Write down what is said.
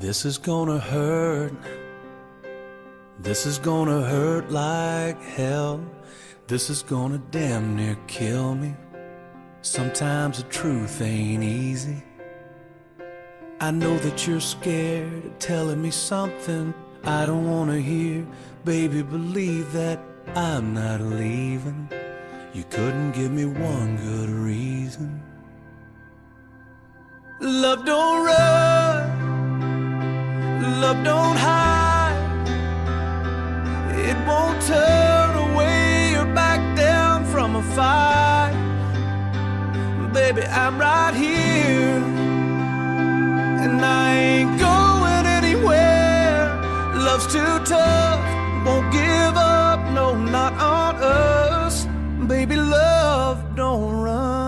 This is gonna hurt. This is gonna hurt like hell. This is gonna damn near kill me. Sometimes the truth ain't easy. I know that you're scared of telling me something I don't wanna hear. Baby, believe that I'm not leaving. You couldn't give me one good reason. Love don't run, love don't hide, it won't turn away or back down from a fight. Baby, I'm right here, and I ain't going anywhere. Love's too tough, won't give up, no, not on us. Baby, love don't run.